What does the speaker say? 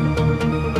Música